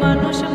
Mano siya?